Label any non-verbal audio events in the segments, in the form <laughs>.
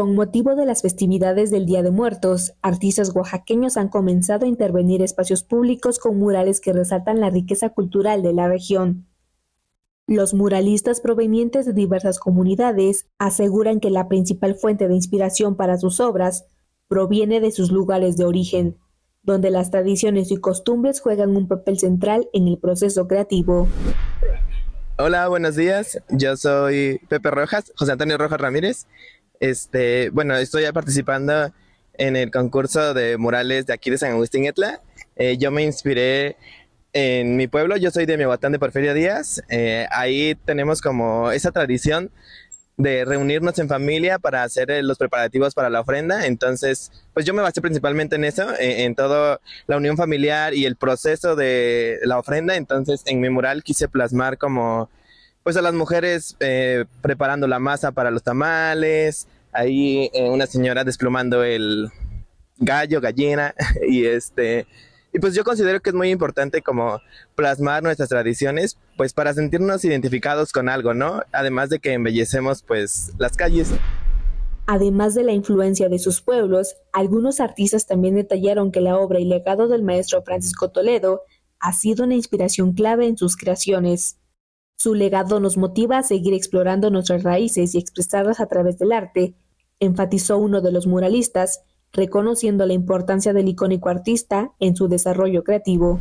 Con motivo de las festividades del Día de Muertos, artistas oaxaqueños han comenzado a intervenir espacios públicos con murales que resaltan la riqueza cultural de la región. Los muralistas provenientes de diversas comunidades aseguran que la principal fuente de inspiración para sus obras proviene de sus lugares de origen, donde las tradiciones y costumbres juegan un papel central en el proceso creativo. Hola, buenos días. Yo soy Pepe Rojas, José Antonio Rojas Ramírez. Este, bueno, estoy participando en el concurso de murales de aquí de San Agustín Etla. Eh, yo me inspiré en mi pueblo, yo soy de Miahuatán de Porfirio Díaz. Eh, ahí tenemos como esa tradición de reunirnos en familia para hacer eh, los preparativos para la ofrenda. Entonces, pues yo me basé principalmente en eso, en, en toda la unión familiar y el proceso de la ofrenda. Entonces, en mi mural quise plasmar como, pues a las mujeres eh, preparando la masa para los tamales, ahí eh, una señora desplumando el gallo, gallina, <laughs> y este y pues yo considero que es muy importante como plasmar nuestras tradiciones, pues para sentirnos identificados con algo, ¿no? Además de que embellecemos pues las calles. Además de la influencia de sus pueblos, algunos artistas también detallaron que la obra y legado del maestro Francisco Toledo ha sido una inspiración clave en sus creaciones. Su legado nos motiva a seguir explorando nuestras raíces y expresarlas a través del arte, enfatizó uno de los muralistas, reconociendo la importancia del icónico artista en su desarrollo creativo.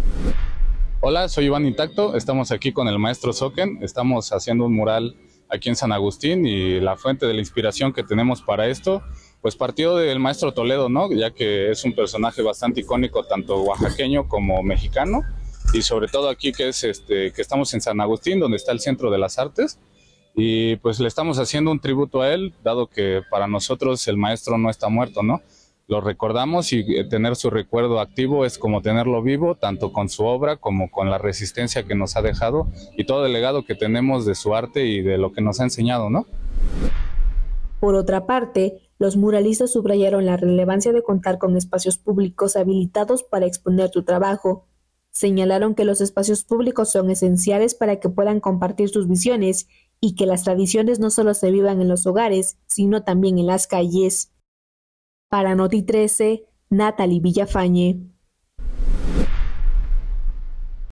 Hola, soy Iván Intacto, estamos aquí con el maestro Soken, estamos haciendo un mural aquí en San Agustín y la fuente de la inspiración que tenemos para esto, pues partió del maestro Toledo, ¿no? Ya que es un personaje bastante icónico, tanto oaxaqueño como mexicano, y sobre todo aquí que es este, que estamos en San Agustín, donde está el Centro de las Artes, y pues le estamos haciendo un tributo a él, dado que para nosotros el maestro no está muerto, ¿no? lo recordamos y eh, tener su recuerdo activo es como tenerlo vivo, tanto con su obra como con la resistencia que nos ha dejado y todo el legado que tenemos de su arte y de lo que nos ha enseñado, ¿no? Por otra parte, los muralistas subrayaron la relevancia de contar con espacios públicos habilitados para exponer tu trabajo. Señalaron que los espacios públicos son esenciales para que puedan compartir sus visiones y que las tradiciones no solo se vivan en los hogares, sino también en las calles. Para Noti 13, Natalie Villafañe.